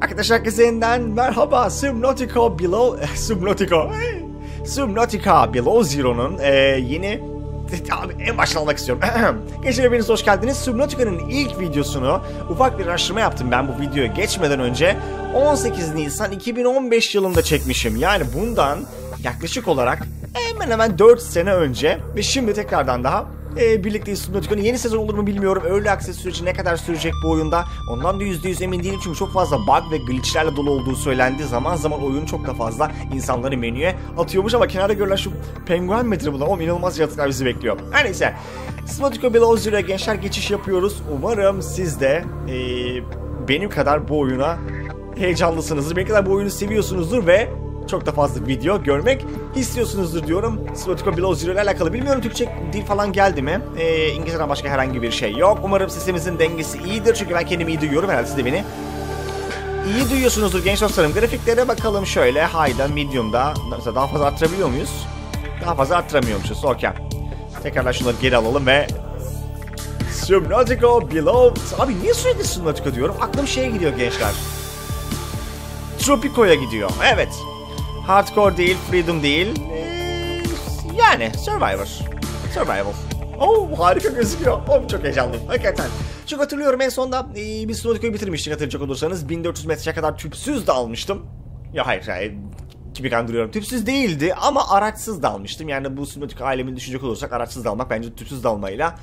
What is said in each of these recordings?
Arkadaşlar yeniden merhaba. Subnautica Below... Subnautica... Subnautica Below Zero'nun e, yeni... Abi en baştan almak istiyorum. Gençler hepiniz hoş geldiniz. Subnautica'nın ilk videosunu ufak bir araştırma yaptım ben bu videoya geçmeden önce. 18 Nisan 2015 yılında çekmişim. Yani bundan yaklaşık olarak hemen hemen 4 sene önce ve şimdi tekrardan daha e, birlikteyiz Subnautica'nın yeni sezon olur mu bilmiyorum. Early Access süreci ne kadar sürecek bu oyunda ondan da %100 emin değilim çünkü çok fazla bug ve glitchlerle dolu olduğu söylendi. Zaman zaman oyun çok da fazla insanları menüye atıyormuş ama kenarda görülen şu penguen midir bunlar? O inanılmaz yaratıklar bizi bekliyor. Her neyse. Subnautica Below Zero'ya gençler geçiş yapıyoruz. Umarım siz de e, benim kadar bu oyuna heyecanlısınızdır. Benim kadar bu oyunu seviyorsunuzdur ve çok da fazla video görmek istiyorsunuzdur diyorum. Subnautica Below Zero ile alakalı. Bilmiyorum Türkçe dil falan geldi mi? Ee, İngilizceden başka herhangi bir şey yok. Umarım sesimizin dengesi iyidir. Çünkü ben kendimi iyi duyuyorum. Herhalde siz de beni iyi duyuyorsunuzdur genç dostlarım. Grafiklere bakalım şöyle. High'da, Medium'da. Mesela daha fazla arttırabiliyor muyuz? Daha fazla arttıramıyormuşuz. Okey. Tekrardan şunları geri alalım ve Subnautica Below... Abi niye sürekli Subnautica diyorum? Aklım şeye gidiyor gençler. Tropico'ya gidiyor. Evet. Hardcore değil, Freedom değil. Ee, yani Survivor. Survival. Oh harika gözüküyor. Oh çok heyecanlıyım. Hakikaten. Çok hatırlıyorum en sonda e, biz Subnautica'yı bitirmiştik hatırlayacak olursanız. 1400 metreye kadar tüpsüz de almıştım. Ya hayır hayır. Kimi kandırıyorum. Tüpsüz değildi ama araçsız da almıştım. Yani bu Subnautica alemini düşünecek olursak araçsız da almak bence tüpsüz dalmayla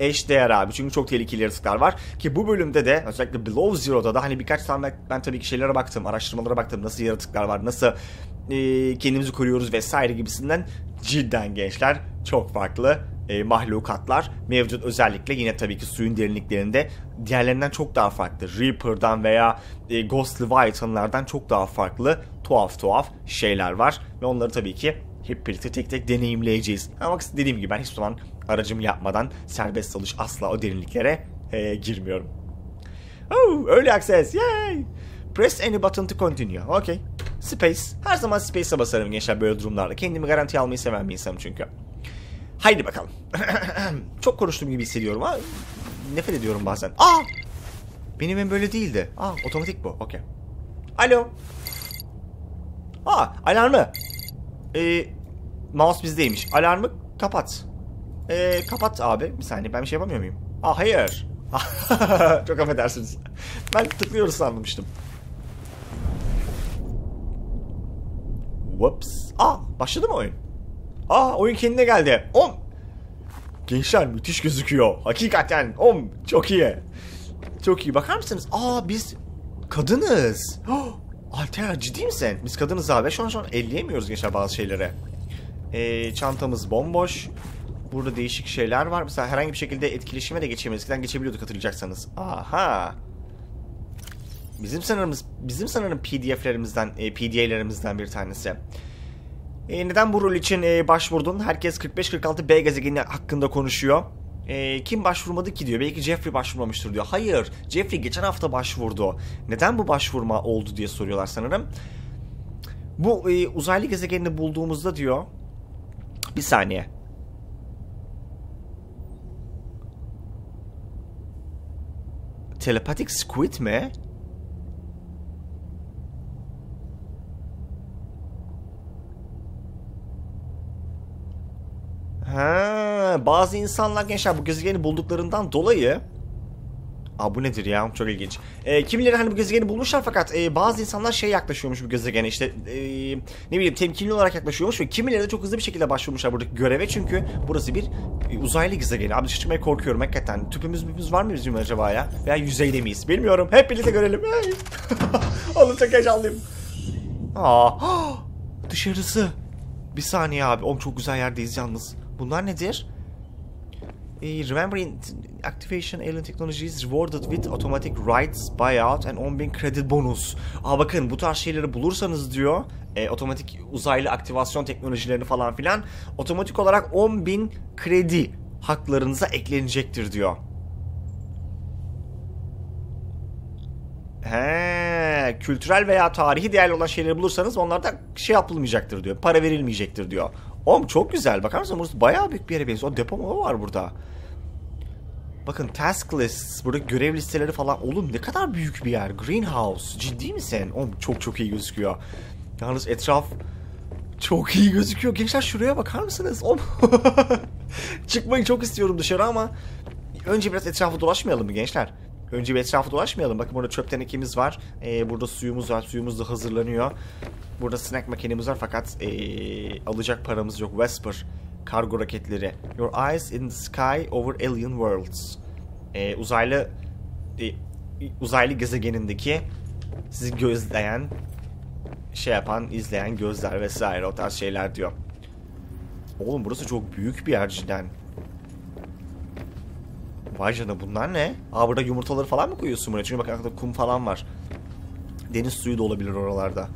eşdeğer abi. Çünkü çok tehlikeli yaratıklar var. Ki bu bölümde de özellikle Below Zero'da da hani birkaç tane ben tabii ki şeylere baktım. Araştırmalara baktım. Nasıl yaratıklar var. Nasıl e, kendimizi koruyoruz vesaire gibisinden cidden gençler çok farklı e, mahlukatlar mevcut özellikle yine tabii ki suyun derinliklerinde diğerlerinden çok daha farklı. Reaper'dan veya e, Ghost Leviathan'lardan çok daha farklı tuhaf tuhaf şeyler var ve onları tabii ki hep birlikte tek tek deneyimleyeceğiz. Ama dediğim gibi ben hiçbir zaman aracım yapmadan serbest dalış asla o derinliklere e, girmiyorum. Oh, early access, yay! Press any button to continue. Okay. Space. Her zaman space'e basarım gençler böyle durumlarda. Kendimi garanti almayı seven bir insanım çünkü. Haydi bakalım. Çok konuştuğum gibi hissediyorum ha. Nefret ediyorum bazen. Aa! Benim evim böyle değildi. Aa, otomatik bu. Okey. Alo. Aa, alarmı. Ee, mouse bizdeymiş. Alarmı kapat. Ee, kapat abi. Bir saniye ben bir şey yapamıyor muyum? Aa, hayır. Çok affedersiniz. Ben tıklıyoruz sanmıştım. Whoops. Aa başladı mı oyun? Aa oyun kendine geldi. Om. Gençler müthiş gözüküyor. Hakikaten. Om çok iyi. Çok iyi. Bakar mısınız? Aa biz kadınız. Oh, Alter ciddi misin? Biz kadınız abi. Şu an şu an elleyemiyoruz gençler bazı şeylere. Ee, çantamız bomboş. Burada değişik şeyler var. Mesela herhangi bir şekilde etkileşime de geçemeyiz. Eskiden geçebiliyorduk hatırlayacaksanız. Aha. Bizim sanırım bizim sanırım PDF'lerimizden, e, PDA'lerimizden bir tanesi. E, neden bu rol için e, başvurdun? Herkes 45-46 B gezegeni hakkında konuşuyor. E, kim başvurmadı ki diyor. Belki Jeffrey başvurmamıştır diyor. Hayır, Jeffrey geçen hafta başvurdu. Neden bu başvurma oldu diye soruyorlar sanırım. Bu e, uzaylı gezegenini bulduğumuzda diyor. Bir saniye. Telepatik squid mi? Ha, bazı insanlar gençler bu gezegeni bulduklarından dolayı Aa bu nedir ya? Çok ilginç. E, kimileri hani bu gezegeni bulmuşlar fakat e, bazı insanlar şey yaklaşıyormuş bu gezegene işte e, ne bileyim temkinli olarak yaklaşıyormuş ve kimileri de çok hızlı bir şekilde başvurmuşlar buradaki göreve çünkü burası bir e, uzaylı gezegeni. Abi çıkmaya korkuyorum hakikaten. Tüpümüz müpümüz var mı bizim acaba ya? Veya yüzeyde miyiz? Bilmiyorum. Hep birlikte görelim. Oğlum çok heyecanlıyım. Aa, dışarısı. Bir saniye abi. Oğlum çok güzel yerdeyiz yalnız. Bunlar nedir? E, remember activation alien technologies rewarded with automatic rights buyout and 10.000 credit bonus. Aa bakın bu tarz şeyleri bulursanız diyor e, otomatik uzaylı aktivasyon teknolojilerini falan filan otomatik olarak 10.000 kredi haklarınıza eklenecektir diyor. He, kültürel veya tarihi değerli olan şeyleri bulursanız onlarda şey yapılmayacaktır diyor. Para verilmeyecektir diyor. Oğlum çok güzel. Bakar mısın? Burası bayağı büyük bir yere benziyor. O depo mu var burada? Bakın task lists, burada görev listeleri falan. Oğlum ne kadar büyük bir yer. Greenhouse. Ciddi misin? Oğlum çok çok iyi gözüküyor. Yalnız etraf çok iyi gözüküyor. Gençler şuraya bakar mısınız? Oğlum. Çıkmayı çok istiyorum dışarı ama önce biraz etrafı dolaşmayalım mı gençler? Önce bir etrafı dolaşmayalım. Bakın burada çöp tenekemiz var. Ee, burada suyumuz var. Suyumuz da hazırlanıyor. Burada snack makinemiz var fakat ee, alacak paramız yok. Vesper kargo raketleri. Your eyes in the sky over alien worlds. Ee, uzaylı e, uzaylı gezegenindeki sizi gözleyen şey yapan, izleyen gözler vesaire o tarz şeyler diyor. Oğlum burası çok büyük bir yer cidden. Vay canına bunlar ne? Aa burada yumurtaları falan mı koyuyorsun buraya? Çünkü bak arkada kum falan var. Deniz suyu da olabilir oralarda.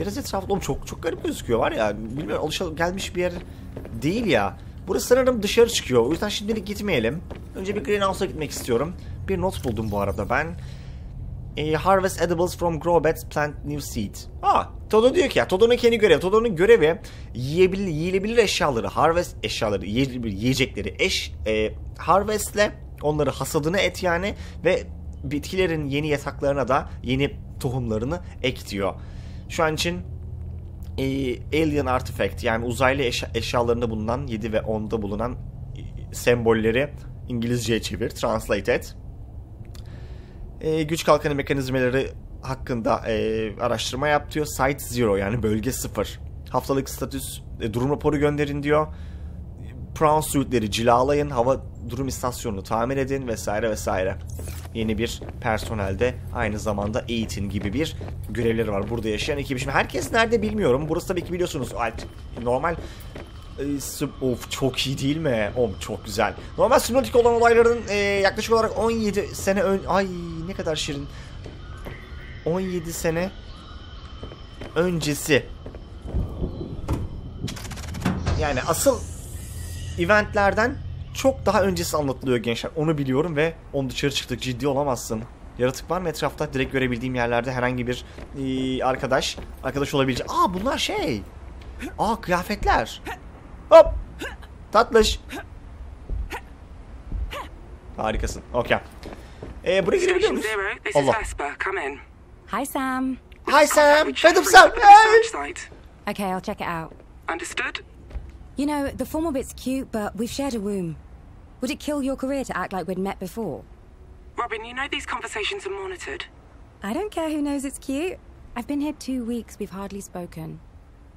Biraz etrafı oğlum çok çok garip gözüküyor var ya. Bilmiyorum alışa gelmiş bir yer değil ya. Burası sanırım dışarı çıkıyor. O yüzden şimdilik gitmeyelim. Önce bir greenhouse'a gitmek istiyorum. Bir not buldum bu arada ben. E, harvest edibles from grow beds, plant new seed. Aa, Todo diyor ki ya Todo'nun kendi görevi. Todo'nun görevi yiyebilir, yiyilebilir eşyaları, harvest eşyaları, yiyecekleri eş e, harvestle onları hasadını et yani ve bitkilerin yeni yataklarına da yeni tohumlarını ek diyor. Şu an için e, Alien Artifact yani uzaylı eşya, eşyalarında bulunan 7 ve 10'da bulunan e, sembolleri İngilizceye çevir, translate et. E, güç kalkanı mekanizmaları hakkında e, araştırma yap diyor. Site Zero yani bölge 0. Haftalık statüs e, durum raporu gönderin diyor. Prawn suitleri cilalayın, hava durum istasyonunu tamir edin vesaire vesaire. Yeni bir personelde aynı zamanda eğitim gibi bir görevleri var. Burada yaşayan ekip. Şimdi herkes nerede bilmiyorum. Burası tabii ki biliyorsunuz normal e, Of çok iyi değil mi? Om çok güzel. Normal Subnautica olan olayların e, yaklaşık olarak 17 sene ön... Ay ne kadar şirin. 17 sene öncesi. Yani asıl eventlerden çok daha öncesi anlatılıyor gençler. Onu biliyorum ve onu dışarı çıktık. Ciddi olamazsın. Yaratık var mı etrafta? Direkt görebildiğim yerlerde herhangi bir e, arkadaş, arkadaş olabilecek. Aa bunlar şey. Aa kıyafetler. Hop. Tatlış. Harikasın. Okey. Ee, buraya girebiliyor muyuz? Allah. Hi, Sam. Hi, Sam. Benim Sam. Hey. Okay, I'll check it out. Understood? You know, the formal bit's cute, but we've shared a womb. Would it kill your career to act like we'd met before? Robin, you know these conversations are monitored. I don't care who knows it's cute. I've been here two weeks, we've hardly spoken.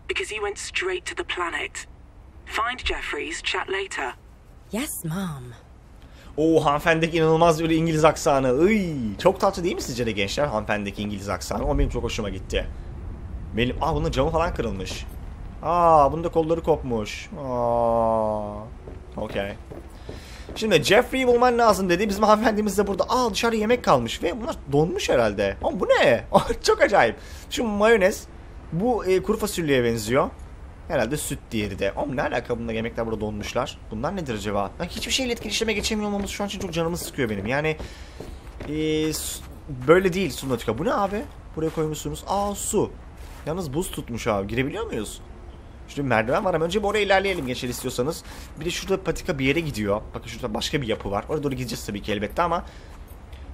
Because you went straight to the planet. Find Jeffries, chat later. Yes, Mom. Oo hanımefendiki inanılmaz bir İngiliz aksanı. Iy, çok tatlı değil mi sizce de gençler hanımefendiki İngiliz aksanı? O benim çok hoşuma gitti. Benim, aa bunun camı falan kırılmış. Aa bunun da kolları kopmuş. Aa. Okey. Şimdi Jeffrey'i bulman lazım dedi. Bizim hanımefendimiz de burada. Aa dışarı yemek kalmış ve bunlar donmuş herhalde. Ama bu ne? çok acayip. Şu mayonez bu e, kuru fasulyeye benziyor. Herhalde süt diğeri de. Ama ne alaka bunlar yemekler burada donmuşlar? Bunlar nedir acaba? Yani hiçbir şeyle etkileşime geçemiyor olmamız şu an için çok canımı sıkıyor benim. Yani e, böyle değil Subnautica. Bu ne abi? Buraya koymuşsunuz. Aa su. Yalnız buz tutmuş abi. Girebiliyor muyuz? Şurada merdiven var ama önce bir oraya ilerleyelim geçer istiyorsanız. Bir de şurada patika bir yere gidiyor. Bakın şurada başka bir yapı var. Oraya doğru gideceğiz tabii ki elbette ama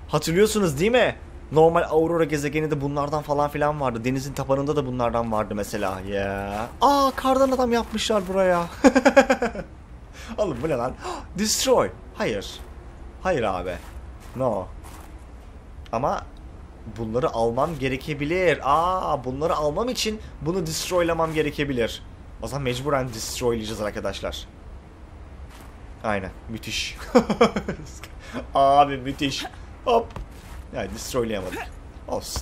hatırlıyorsunuz değil mi? Normal Aurora gezegeninde bunlardan falan filan vardı. Denizin tabanında da bunlardan vardı mesela. Ya. Yeah. Aa kardan adam yapmışlar buraya. Oğlum bu ne lan? Destroy. Hayır. Hayır abi. No. Ama bunları almam gerekebilir. Aa bunları almam için bunu destroylamam gerekebilir. O zaman mecburen destroylayacağız arkadaşlar. Aynen. Müthiş. Abi müthiş. Hop. Yani destroylayamadık. Olsun.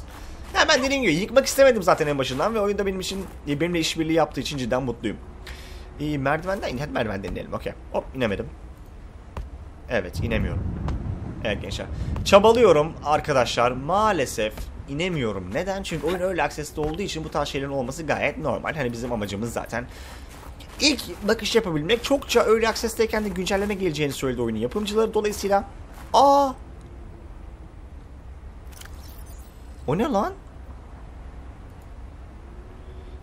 Ya ben dediğim gibi yıkmak istemedim zaten en başından ve oyunda benim için benimle işbirliği yaptığı için cidden mutluyum. İyi merdivenden in. Hadi merdivenden inelim. Okey. Hop inemedim. Evet inemiyorum. Evet gençler. Çabalıyorum arkadaşlar. Maalesef inemiyorum. Neden? Çünkü oyun öyle aksesli olduğu için bu tarz şeylerin olması gayet normal. Hani bizim amacımız zaten ilk bakış yapabilmek. Çokça öyle aksesteyken de güncelleme geleceğini söyledi oyunun yapımcıları. Dolayısıyla aa O ne lan?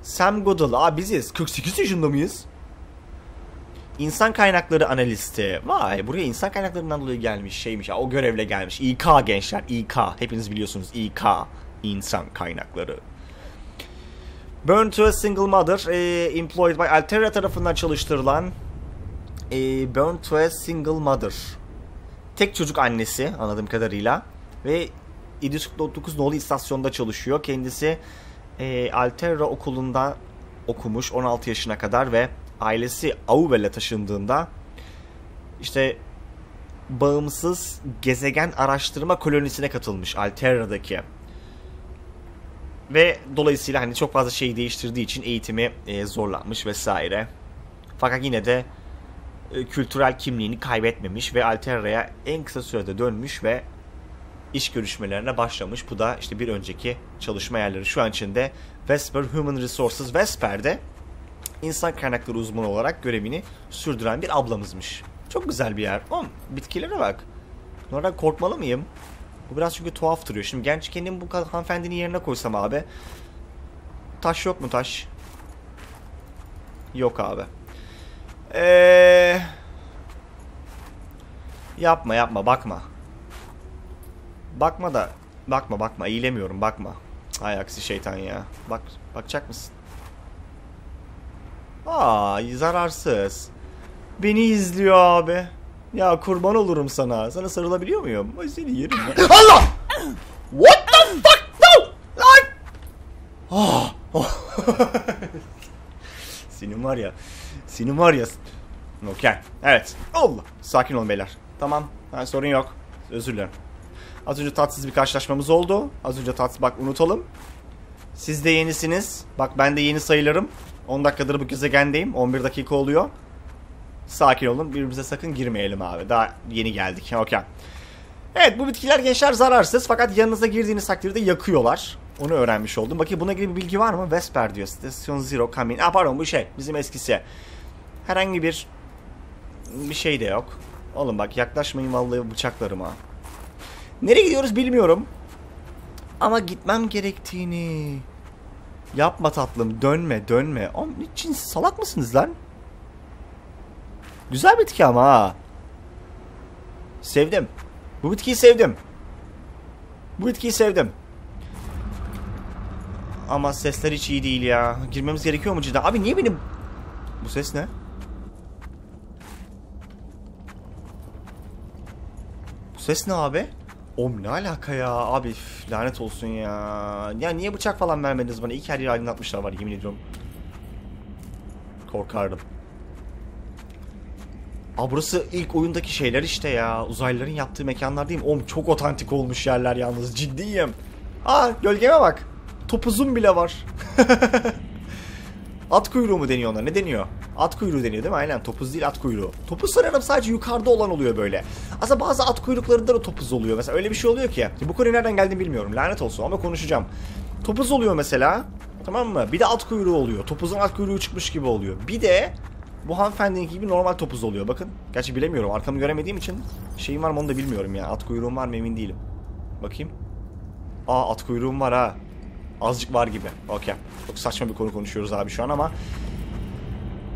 Sam Goodall. Aa biziz. 48 yaşında mıyız? İnsan kaynakları analisti. Vay buraya insan kaynaklarından dolayı gelmiş şeymiş. O görevle gelmiş. İK gençler. İK. Hepiniz biliyorsunuz İK. İnsan kaynakları. Burn to a Single Mother. E, employed by Altera tarafından çalıştırılan e, Burn to a Single Mother. Tek çocuk annesi anladığım kadarıyla. Ve 749 nolu istasyonda çalışıyor. Kendisi e, Altera okulunda okumuş 16 yaşına kadar ve ailesi Auvel'e taşındığında işte bağımsız gezegen araştırma kolonisine katılmış Alterra'daki. Ve dolayısıyla hani çok fazla şey değiştirdiği için eğitimi e, zorlanmış vesaire. Fakat yine de e, kültürel kimliğini kaybetmemiş ve Alterra'ya en kısa sürede dönmüş ve iş görüşmelerine başlamış. Bu da işte bir önceki çalışma yerleri şu an içinde Vesper Human Resources Vesper'de insan kaynakları uzmanı olarak görevini sürdüren bir ablamızmış. Çok güzel bir yer. Oğlum bitkilere bak. Bunlardan korkmalı mıyım? Bu biraz çünkü tuhaf duruyor. Şimdi genç kendim bu hanımefendinin yerine koysam abi. Taş yok mu taş? Yok abi. Eee... Yapma yapma bakma. Bakma da bakma bakma eğilemiyorum bakma. Ay aksi şeytan ya. Bak bakacak mısın? Aa zararsız. Beni izliyor abi. Ya kurban olurum sana. Sana sarılabiliyor muyum? Ay seni yerim ya. Allah! What the fuck? No! Lan! Ah! Oh. Senin var ya. Senin var ya. Okey. Evet. Allah. Sakin olun beyler. Tamam. Ha, sorun yok. Özür dilerim. Az önce tatsız bir karşılaşmamız oldu. Az önce tatsız bak unutalım. Siz de yenisiniz. Bak ben de yeni sayılırım. 10 dakikadır bu gezegendeyim. 11 dakika oluyor. Sakin olun. Birbirimize sakın girmeyelim abi. Daha yeni geldik. Okey. Evet bu bitkiler gençler zararsız. Fakat yanınıza girdiğiniz takdirde yakıyorlar. Onu öğrenmiş oldum. Bakayım buna gibi bir bilgi var mı? Vesper diyor. Station Zero Coming. Ah pardon bu şey. Bizim eskisi. Herhangi bir bir şey de yok. Oğlum bak yaklaşmayın vallahi bıçaklarım ha. Nereye gidiyoruz bilmiyorum. Ama gitmem gerektiğini. Yapma tatlım dönme dönme. Oğlum niçin salak mısınız lan? Güzel bitki ama ha. Sevdim. Bu bitkiyi sevdim. Bu bitkiyi sevdim. Ama sesler hiç iyi değil ya. Girmemiz gerekiyor mu cidden? Abi niye benim... Bu ses ne? Bu ses ne abi? Oğlum ne alaka ya abi üf, lanet olsun ya. Ya niye bıçak falan vermediniz bana? İlk her yeri aydınlatmışlar var yemin ediyorum. Korkardım. Aa burası ilk oyundaki şeyler işte ya. Uzaylıların yaptığı mekanlar değil mi? Oğlum çok otantik olmuş yerler yalnız ciddiyim. Aa gölgeme bak. Topuzum bile var. at kuyruğu mu deniyor ona? Ne deniyor? At kuyruğu deniyor değil mi? Aynen topuz değil at kuyruğu. Topuz sanırım sadece yukarıda olan oluyor böyle. Aslında bazı at kuyruklarında da topuz oluyor. Mesela öyle bir şey oluyor ki. Bu konu nereden geldiğini bilmiyorum. Lanet olsun ama konuşacağım. Topuz oluyor mesela. Tamam mı? Bir de at kuyruğu oluyor. Topuzun at kuyruğu çıkmış gibi oluyor. Bir de bu hanımefendinin gibi normal topuz oluyor. Bakın. Gerçi bilemiyorum. Arkamı göremediğim için şeyim var mı onu da bilmiyorum ya. At kuyruğum var mı emin değilim. Bakayım. Aa at kuyruğum var ha. Azıcık var gibi. Okey. Çok saçma bir konu konuşuyoruz abi şu an ama.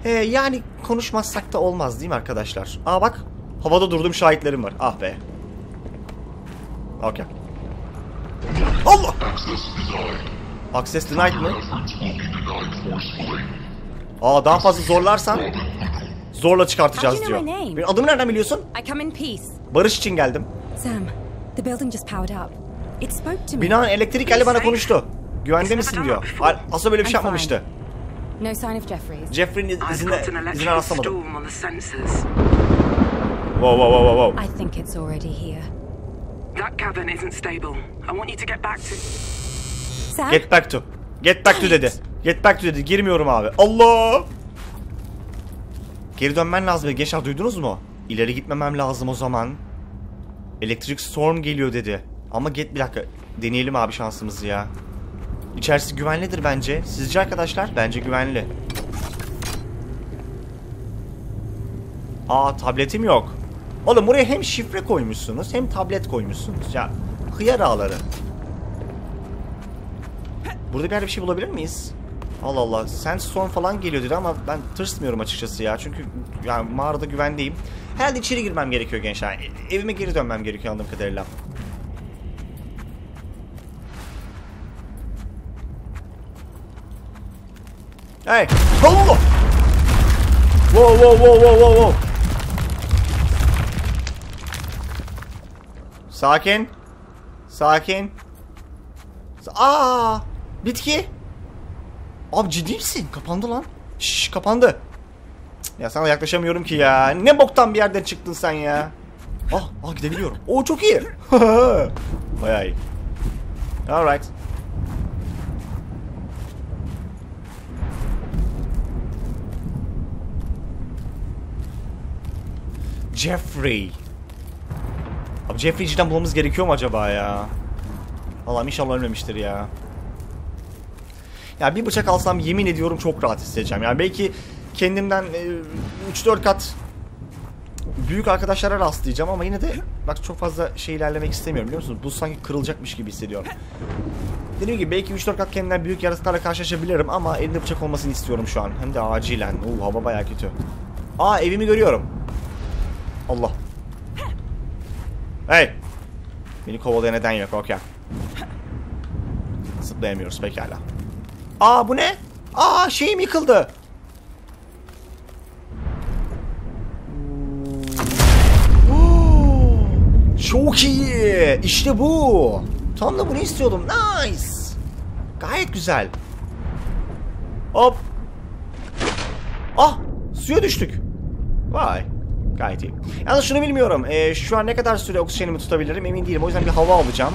Ee, yani konuşmazsak da olmaz değil mi arkadaşlar? Aa bak. Havada durduğum şahitlerim var. Ah be. Okey. Allah! Access denied mı? Aa daha fazla zorlarsan zorla çıkartacağız diyor. Benim adımı nereden biliyorsun? Barış için geldim. Sam, the building just powered up. It spoke to me. Binanın elektrik eli bana konuştu. Güvende misin diyor. Asla böyle bir şey yapmamıştı. No sign of Jeffries. Jeffrey'nin I've izine, izine rastlamadım. storm on the sensors. Wow wow wow wow. I think it's already here. That cavern isn't stable. I want you to get back to. Sam? Get back to. Get back to dedi. Get back to dedi. Girmiyorum abi. Allah! Geri dönmen lazım. Gençler duydunuz mu? İleri gitmemem lazım o zaman. Elektrik storm geliyor dedi. Ama get bir dakika. Deneyelim abi şansımızı ya. İçerisi güvenlidir bence. Sizce arkadaşlar? Bence güvenli. Aa tabletim yok. Oğlum buraya hem şifre koymuşsunuz hem tablet koymuşsunuz. Ya hıyar ağları. Burada bir yerde bir şey bulabilir miyiz? Allah Allah. Sandstorm falan geliyor dedi ama ben tırsmıyorum açıkçası ya. Çünkü yani mağarada güvendeyim. Herhalde içeri girmem gerekiyor gençler. E- Evime geri dönmem gerekiyor anladığım kadarıyla. Hey! Allah! Wow wow wow wow wow. Sakin. Sakin. Sa- Aa! Bitki. Abi ciddi misin? Kapandı lan. Şşş kapandı. Ya sana yaklaşamıyorum ki ya. Ne boktan bir yerden çıktın sen ya. Ah, ah gidebiliyorum. Oo çok iyi. Bayağı iyi. Alright. Jeffrey. Abi Jeffrey'i cidden bulmamız gerekiyor mu acaba ya? Allah'ım inşallah ölmemiştir ya. Ya bir bıçak alsam yemin ediyorum çok rahat hissedeceğim. Yani belki kendimden e, 3-4 kat büyük arkadaşlara rastlayacağım ama yine de bak çok fazla şey ilerlemek istemiyorum biliyor musunuz? Bu sanki kırılacakmış gibi hissediyorum. Dediğim gibi belki 3-4 kat kendimden büyük yaratıklarla karşılaşabilirim ama elimde bıçak olmasını istiyorum şu an. Hem de acilen. Oo hava bayağı kötü. Aa evimi görüyorum. Allah. Hey. Beni kovalaya neden yok okey. Zıplayamıyoruz pekala. Aa bu ne? Aa şeyim yıkıldı. Çok iyi. İşte bu. Tam da bunu istiyordum. Nice. Gayet güzel. Hop. Ah suya düştük. Vay. Gayet iyi. Yalnız şunu bilmiyorum. Ee, şu an ne kadar süre oksijenimi tutabilirim emin değilim. O yüzden bir hava alacağım.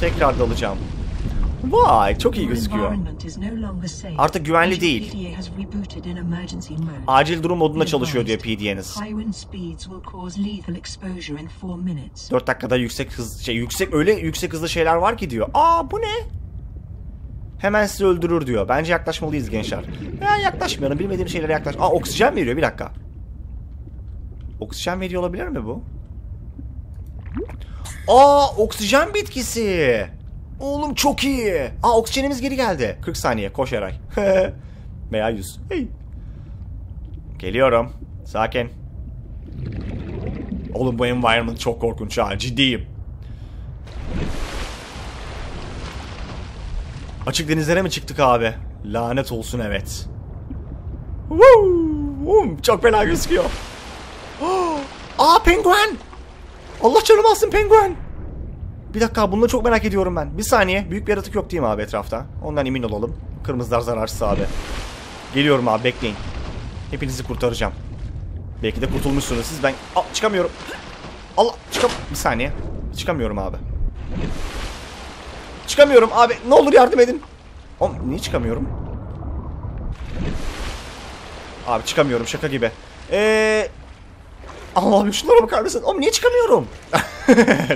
Tekrar dalacağım. Vay çok iyi gözüküyor. Artık güvenli değil. Acil durum modunda çalışıyor diyor PDA'niz. 4 dakikada yüksek hız şey yüksek öyle yüksek hızlı şeyler var ki diyor. Aa bu ne? Hemen sizi öldürür diyor. Bence yaklaşmalıyız gençler. Ya yaklaşmayalım. Bilmediğim şeylere yaklaş. Aa oksijen veriyor bir dakika. Oksijen veriyor olabilir mi bu? Aa oksijen bitkisi. Oğlum çok iyi. Aa oksijenimiz geri geldi. 40 saniye koş Eray. Veya 100. Hey. Geliyorum. Sakin. Oğlum bu environment çok korkunç ha. Ciddiyim. Açık denizlere mi çıktık abi? Lanet olsun evet. Woo! Çok fena gözüküyor. Aa penguen! Allah canım alsın penguen! Bir dakika bunu çok merak ediyorum ben. Bir saniye. Büyük bir yaratık yok değil mi abi etrafta? Ondan emin olalım. Kırmızılar zararsız abi. Geliyorum abi bekleyin. Hepinizi kurtaracağım. Belki de kurtulmuşsunuz siz. Ben Aa, çıkamıyorum. Allah çıkam... Bir saniye. Çıkamıyorum abi. Çıkamıyorum abi. Ne olur yardım edin. Oğlum niye çıkamıyorum? Abi çıkamıyorum şaka gibi. Eee... Allah'ım şunlara bakar mısın? Oğlum niye çıkamıyorum?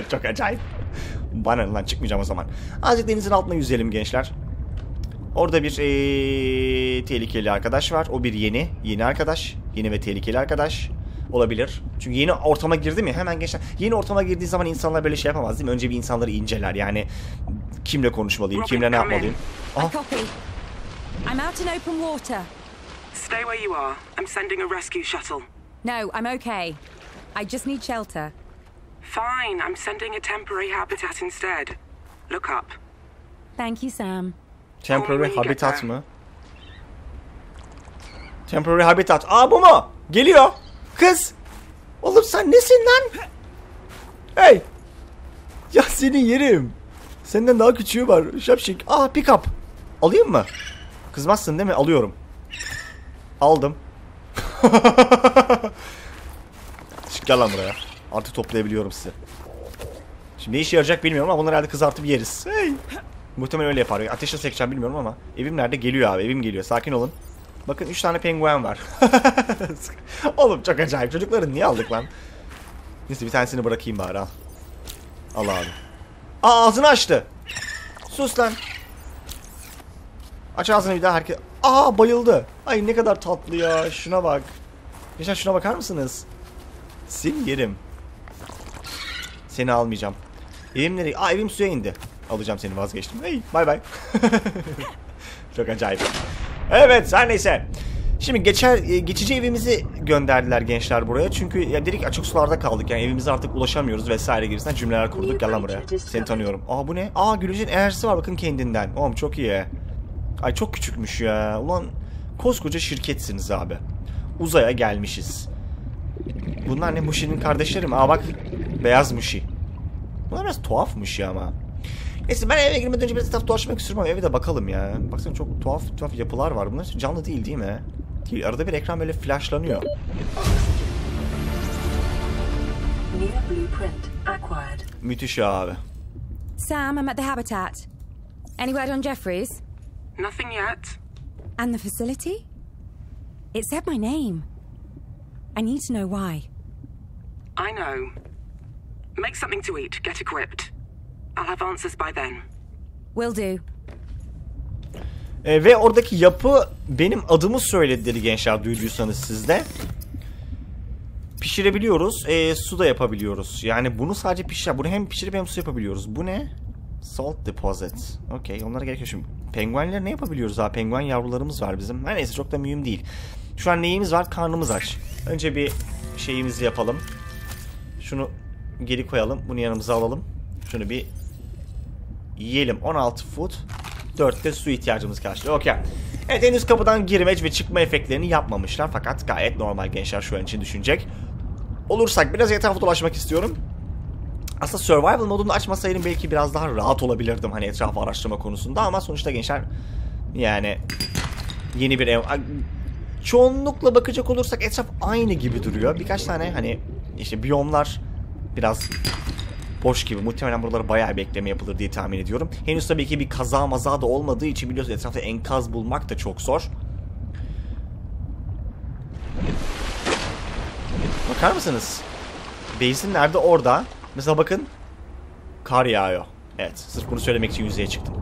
Çok acayip. Bana lan çıkmayacağım o zaman. Azıcık denizin altına yüzelim gençler. Orada bir ee, tehlikeli arkadaş var. O bir yeni. Yeni arkadaş. Yeni ve tehlikeli arkadaş. Olabilir. Çünkü yeni ortama girdi mi hemen gençler. Yeni ortama girdiği zaman insanlar böyle şey yapamaz değil mi? Önce bir insanları inceler. Yani kimle konuşmalıyım, Robin, kimle ne yapmalıyım. Ah. I'm out in open water. Stay where you are. I'm sending a rescue shuttle. No, I'm okay. I just need shelter. Fine, I'm sending a temporary habitat instead. Look up. Thank you, Sam. temporary habitat mı? Temporary habitat. Aa bu mu? Geliyor. Kız. Oğlum sen nesin lan? Hey. Ya senin yerim. Senden daha küçüğü var. Şapşik. Aa pick up. Alayım mı? Kızmazsın değil mi? Alıyorum. Aldım. Şık, Gel lan buraya. Artık toplayabiliyorum sizi. Şimdi ne işe yarayacak bilmiyorum ama bunları herhalde kızartıp yeriz. Hey. Muhtemelen öyle yapar. Ateşle sekeceğim bilmiyorum ama. Evim nerede? Geliyor abi. Evim geliyor. Sakin olun. Bakın 3 tane penguen var. Oğlum çok acayip. Çocukları niye aldık lan? Neyse bir tanesini bırakayım bari al. Al abi. Aa ağzını açtı. Sus lan. Aç ağzını bir daha herkes. Aa bayıldı. Ay ne kadar tatlı ya. Şuna bak. Geçen şuna bakar mısınız? Seni yerim. Seni almayacağım. Evim nereye? Aa evim suya indi. Alacağım seni vazgeçtim. Hey bay bay. Çok acayip. Evet her neyse. Şimdi geçer e, geçici evimizi gönderdiler gençler buraya. Çünkü ya dedik açık sularda kaldık. Yani evimize artık ulaşamıyoruz vesaire gibisinden cümleler kurduk. Gel lan buraya. Seni tanıyorum. Aa bu ne? Aa Gülücün enerjisi var bakın kendinden. Oğlum çok iyi. Ay çok küçükmüş ya. Ulan koskoca şirketsiniz abi. Uzaya gelmişiz. Bunlar ne? Mushi'nin kardeşleri mi? Aa bak. Beyaz Mushi. Bunlar biraz tuhafmış ya ama. Neyse ben eve girmeden önce biraz etraf dolaşmak istiyorum ama eve de bakalım ya. Baksana çok tuhaf tuhaf yapılar var. Bunlar canlı değil değil mi? Değil. Arada bir ekran böyle flashlanıyor. Müthiş abi. Sam, I'm at the habitat. Any word on Jeffries? Nothing yet. And the facility? It said my name. I need to know why. I know. Make something to eat. Get equipped. I'll have answers by then. Will do. E, ve oradaki yapı benim adımı söyledi dedi gençler duyduysanız sizde. Pişirebiliyoruz. E, su da yapabiliyoruz. Yani bunu sadece pişir. Bunu hem pişirip hem su yapabiliyoruz. Bu ne? Salt deposit. Okey onlara gerekiyor şimdi. Penguenler ne yapabiliyoruz ha? Penguen yavrularımız var bizim. Her neyse çok da mühim değil. Şu an neyimiz var? Karnımız aç. Önce bir şeyimizi yapalım. Şunu geri koyalım. Bunu yanımıza alalım. Şunu bir yiyelim. 16 foot. 4 de su ihtiyacımız karşılıyor. Okey. Evet henüz kapıdan girme ve çıkma efektlerini yapmamışlar. Fakat gayet normal gençler şu an için düşünecek. Olursak biraz etrafı dolaşmak istiyorum. Aslında survival modunu açmasaydım belki biraz daha rahat olabilirdim hani etrafı araştırma konusunda ama sonuçta gençler yani yeni bir ev çoğunlukla bakacak olursak etraf aynı gibi duruyor. Birkaç tane hani işte biyomlar biraz boş gibi. Muhtemelen buralara bayağı bekleme yapılır diye tahmin ediyorum. Henüz tabii ki bir kaza maza da olmadığı için biliyorsunuz etrafta enkaz bulmak da çok zor. Bakar mısınız? Basin nerede? Orada. Mesela bakın. Kar yağıyor. Evet. Sırf bunu söylemek için yüzeye çıktım.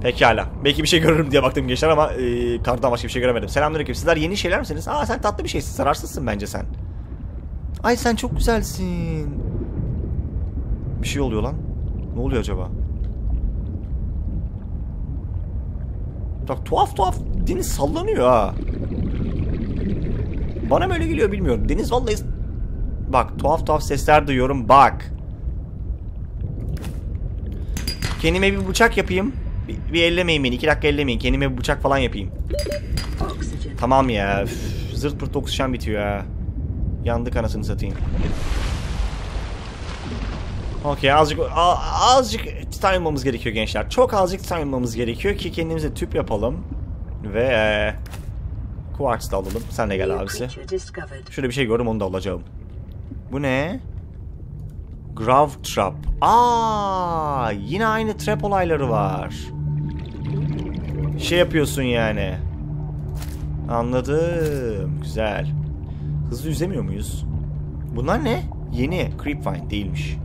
Pekala. Belki bir şey görürüm diye baktım gençler ama e, kardan başka bir şey göremedim. Selamünaleyküm. Sizler yeni şeyler misiniz? Aa sen tatlı bir şeysin. Zararsızsın bence sen. Ay sen çok güzelsin. Bir şey oluyor lan. Ne oluyor acaba? Bak tuhaf tuhaf deniz sallanıyor ha. Bana mı öyle geliyor bilmiyorum. Deniz vallahi... Bak tuhaf tuhaf sesler duyuyorum. Bak. Kendime bir bıçak yapayım. Bir, bir ellemeyin beni. iki dakika ellemeyin. Kendime bir bıçak falan yapayım. Oxygen. Tamam ya. Üf, zırt pırt oksijen bitiyor ya. Yandık anasını satayım. Okey azıcık azıcık sayılmamız gerekiyor gençler. Çok azıcık sayılmamız gerekiyor ki kendimize tüp yapalım. Ve e, Quartz da alalım. Sen de gel abisi. Şurada bir şey gördüm onu da alacağım. Bu ne? Grav Trap. Aa, yine aynı trap olayları var. Şey yapıyorsun yani. Anladım. Güzel. Hızlı yüzemiyor muyuz? Bunlar ne? Yeni. Creepvine değilmiş.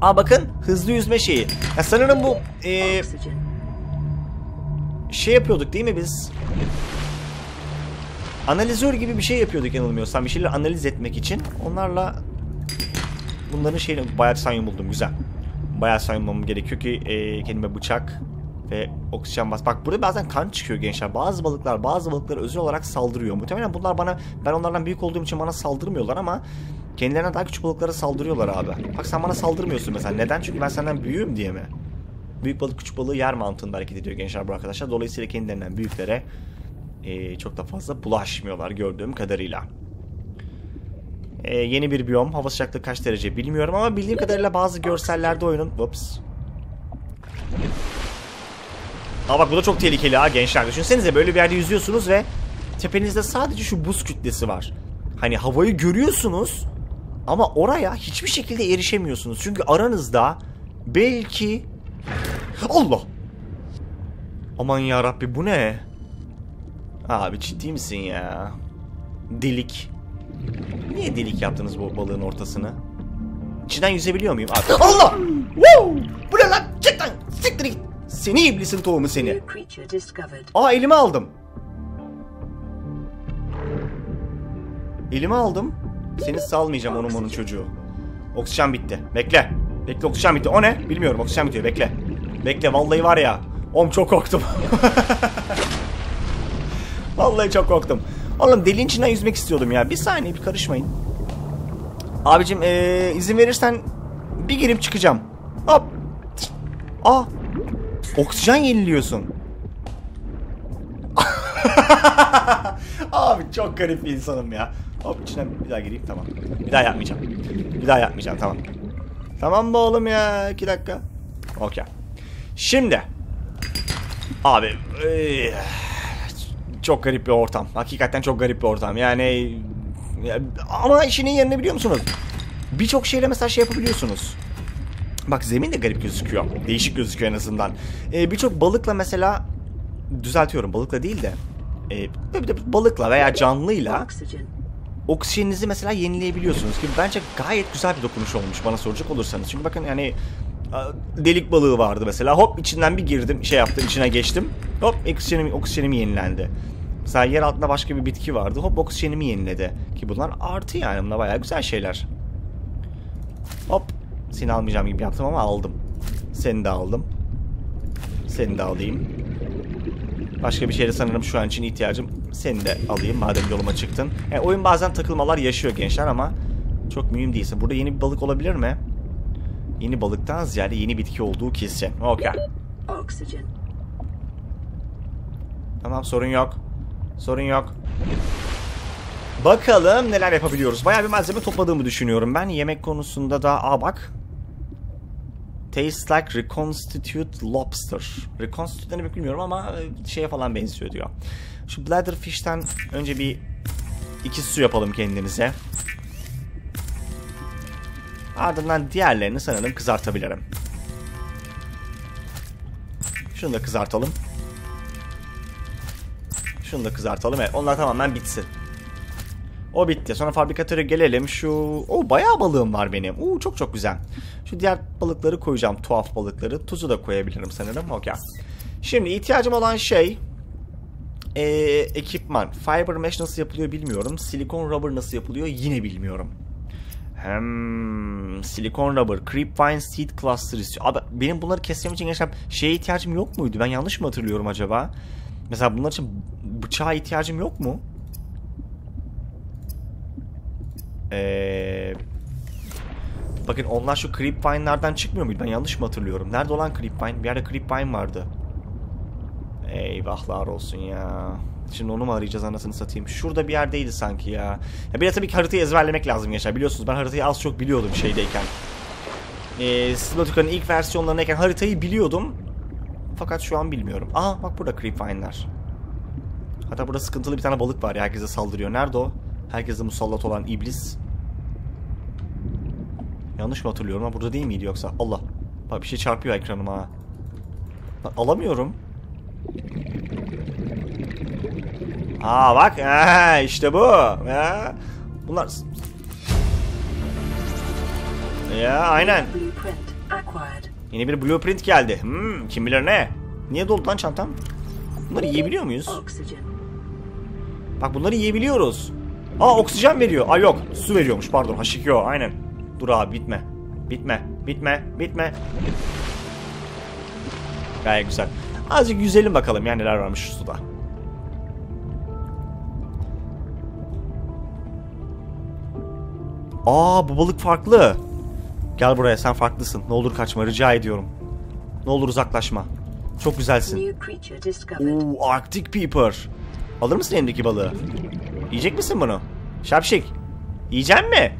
Aa bakın hızlı yüzme şeyi. Ya sanırım bu e, şey yapıyorduk değil mi biz? Analizör gibi bir şey yapıyorduk yanılmıyorsam. Bir şeyleri analiz etmek için. Onlarla bunların şeyini bayağı sayım buldum. Güzel. Bayağı sayılmam gerekiyor ki e, kendime bıçak ve oksijen bas. Bak burada bazen kan çıkıyor gençler. Bazı balıklar bazı balıklara özel olarak saldırıyor. Muhtemelen bunlar bana ben onlardan büyük olduğum için bana saldırmıyorlar ama kendilerine daha küçük balıklara saldırıyorlar abi. Bak sen bana saldırmıyorsun mesela. Neden? Çünkü ben senden büyüğüm diye mi? Büyük balık küçük balığı yer mantığında hareket ediyor gençler bu arkadaşlar. Dolayısıyla kendilerinden büyüklere e, çok da fazla bulaşmıyorlar gördüğüm kadarıyla. E, yeni bir biyom. Hava sıcaklığı kaç derece bilmiyorum ama bildiğim kadarıyla bazı görsellerde oyunun... Ups. Aa bak bu da çok tehlikeli ha gençler. Düşünsenize böyle bir yerde yüzüyorsunuz ve tepenizde sadece şu buz kütlesi var. Hani havayı görüyorsunuz ama oraya hiçbir şekilde erişemiyorsunuz. Çünkü aranızda belki... Allah! Aman ya Rabbi bu ne? Abi ciddi misin ya? Delik. Niye delik yaptınız bu balığın ortasını? İçinden yüzebiliyor muyum? Abi. Allah! Woo! Bu ne lan? Çık lan! Siktir git! Seni iblisin tohumu seni. Aa elime aldım. Elime aldım. Seni salmayacağım onun onun çocuğu. Oksijen bitti. Bekle. Bekle oksijen bitti. O ne? Bilmiyorum oksijen bitiyor. Bekle. Bekle vallahi var ya. Oğlum çok korktum. Vallahi çok korktum. Oğlum deliğin içinden yüzmek istiyordum ya. Bir saniye bir karışmayın. Abicim ee, izin verirsen bir girip çıkacağım. Hop. Aa. Oksijen yeniliyorsun. Abi çok garip bir insanım ya. Hop içine bir daha gireyim tamam. Bir daha yapmayacağım. Bir daha yapmayacağım tamam. Tamam mı oğlum ya? İki dakika. Okey. Şimdi. Abi. eee, çok garip bir ortam. Hakikaten çok garip bir ortam. Yani ya, ama işinin yerini biliyor musunuz? Birçok şeyle mesela şey yapabiliyorsunuz. Bak zemin de garip gözüküyor. Değişik gözüküyor en azından. Ee, Birçok balıkla mesela düzeltiyorum balıkla değil de e, balıkla veya canlıyla oksijeninizi mesela yenileyebiliyorsunuz ki bence gayet güzel bir dokunuş olmuş bana soracak olursanız. Çünkü bakın yani delik balığı vardı mesela hop içinden bir girdim şey yaptım içine geçtim hop oksijenim, oksijenim yenilendi. Mesela yer altında başka bir bitki vardı hop oksijenimi yeniledi. Ki bunlar artı yani bunlar bayağı güzel şeyler. Hop seni almayacağım gibi yaptım ama aldım. Seni de aldım. Seni de alayım. Başka bir şeyde sanırım şu an için ihtiyacım. Seni de alayım madem yoluma çıktın. Yani oyun bazen takılmalar yaşıyor gençler ama çok mühim değilse. Burada yeni bir balık olabilir mi? Yeni balıktan ziyade yeni bitki olduğu kesin. Okey. Tamam sorun yok. Sorun yok. Bakalım neler yapabiliyoruz. Bayağı bir malzeme topladığımı düşünüyorum ben. Yemek konusunda da... Aa bak. Tastes like reconstitute lobster. Reconstitute ne bilmiyorum ama e, şeye falan benziyor diyor. Şu bladderfish'ten önce bir iki su yapalım kendimize. Ardından diğerlerini sanırım kızartabilirim. Şunu da kızartalım. Şunu da kızartalım. Evet onlar tamamen bitsin. O bitti. Sonra fabrikatöre gelelim. Şu... o bayağı balığım var benim. Oo, çok çok güzel. Şu diğer balıkları koyacağım. Tuhaf balıkları. Tuzu da koyabilirim sanırım. Okey. Şimdi ihtiyacım olan şey... Ee, ekipman. Fiber mesh nasıl yapılıyor bilmiyorum. Silikon rubber nasıl yapılıyor yine bilmiyorum. Hem silikon rubber, creepvine seed cluster istiyor. Abi benim bunları kesmem için gerçekten şeye ihtiyacım yok muydu? Ben yanlış mı hatırlıyorum acaba? Mesela bunlar için bıçağa ihtiyacım yok mu? Ee, bakın onlar şu creepvine'lardan çıkmıyor muydu? Ben yanlış mı hatırlıyorum? Nerede olan creepvine? Bir yerde creepvine vardı. Eyvahlar olsun ya. Şimdi onu mu arayacağız anasını satayım? Şurada bir yerdeydi sanki ya. Ya bir de tabii ki haritayı ezberlemek lazım gençler. Biliyorsunuz ben haritayı az çok biliyordum şeydeyken. Ee, Splatoon'un ilk versiyonlarındayken haritayı biliyordum. Fakat şu an bilmiyorum. Aa bak burada creepvine'lar. Hatta burada sıkıntılı bir tane balık var ya herkese saldırıyor. Nerede o? Herkese musallat olan iblis. Yanlış mı hatırlıyorum ama burada değil miydi yoksa? Allah. Bak bir şey çarpıyor ekranıma ha. Lan alamıyorum. Aa bak ha, işte bu. Ha. Bunlar ya aynen. Yeni bir blueprint geldi. Hmm, kim bilir ne? Niye doldu lan çantam? Bunları yiyebiliyor muyuz? Oxygen. Bak bunları yiyebiliyoruz. Aa oksijen veriyor. Aa yok su veriyormuş pardon H2O aynen. Dur abi bitme. Bitme. Bitme. Bitme. Gayet güzel. Azıcık yüzelim bakalım ya neler varmış suda. Aa bu balık farklı. Gel buraya sen farklısın. Ne olur kaçma rica ediyorum. Ne olur uzaklaşma. Çok güzelsin. Oo, Arctic Peeper. Alır mısın elindeki balığı? Yiyecek misin bunu? Şapşik. Yiyecek mi?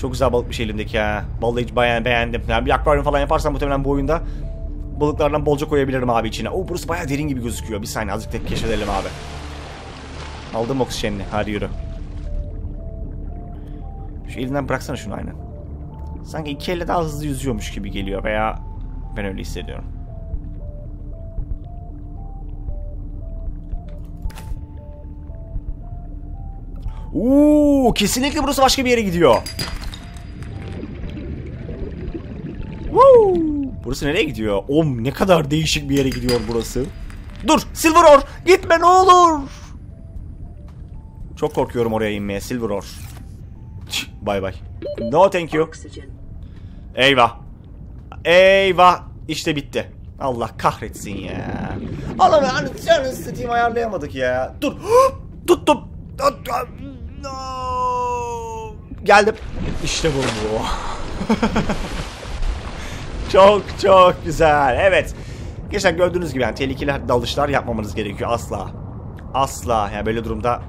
Çok güzel balıkmış elimdeki ha. Vallahi hiç bayağı beğendim. Yani bir akvaryum falan yaparsam muhtemelen bu oyunda balıklardan bolca koyabilirim abi içine. Oo burası bayağı derin gibi gözüküyor. Bir saniye azıcık tek keşfedelim abi. Aldım oksijenini. Hadi yürü. Şu elinden bıraksana şunu aynen. Sanki iki elle daha hızlı yüzüyormuş gibi geliyor veya ben öyle hissediyorum. Uuu kesinlikle burası başka bir yere gidiyor. Woo! Burası nereye gidiyor? Om ne kadar değişik bir yere gidiyor burası. Dur Silveror gitme ne olur. Çok korkuyorum oraya inmeye Silveror. Bay bay. No thank you. Eyvah. Eyvah. İşte bitti. Allah kahretsin ya. Allah'ım yani canı istediğimi ayarlayamadık ya. Dur. Tuttum. No. Geldim. İşte bu. bu. çok çok güzel. Evet. Geçen gördüğünüz gibi yani tehlikeli dalışlar yapmamanız gerekiyor asla. Asla. Yani böyle durumda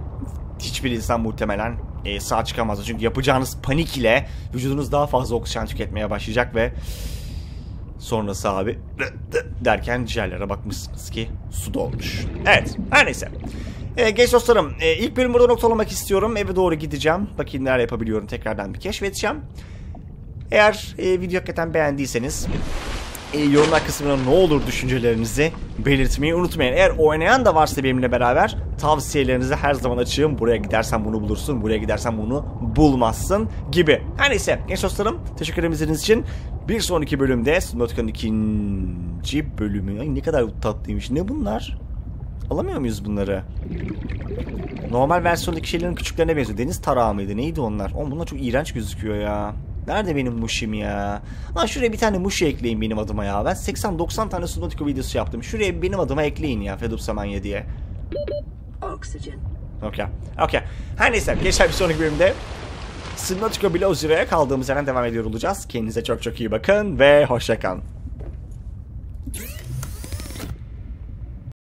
hiçbir insan muhtemelen e, sağ çıkamaz. Çünkü yapacağınız panik ile vücudunuz daha fazla oksijen tüketmeye başlayacak ve sonrası abi derken ciğerlere bakmışsınız ki su dolmuş. Evet her neyse. Ee, genç dostlarım e, ilk bölüm burada noktalamak istiyorum. Eve doğru gideceğim. Bakayım neler yapabiliyorum tekrardan bir keşfedeceğim. Eğer e, video hakikaten beğendiyseniz e, yorumlar kısmına ne olur düşüncelerinizi belirtmeyi unutmayın. Eğer oynayan da varsa benimle beraber tavsiyelerinizi her zaman açığım. Buraya gidersen bunu bulursun, buraya gidersen bunu bulmazsın gibi. Her neyse genç dostlarım teşekkür ederim izlediğiniz için. Bir sonraki bölümde Subnautica'nın ikinci bölümü. Ay ne kadar tatlıymış. Ne bunlar? Alamıyor muyuz bunları? Normal versiyondaki şeylerin küçüklerine benziyor. Deniz tarağı mıydı? Neydi onlar? Oğlum bunlar çok iğrenç gözüküyor ya. Nerede benim muşim ya? Lan şuraya bir tane muşi ekleyin benim adıma ya. Ben 80-90 tane Subnautica videosu yaptım. Şuraya benim adıma ekleyin ya Fedup Samanya diye. Oxygen. Okey. Okey. Her neyse. Geçer bir sonraki bölümde Subnautica Below Zero'ya kaldığımız yerden devam ediyor olacağız. Kendinize çok çok iyi bakın ve hoşçakalın.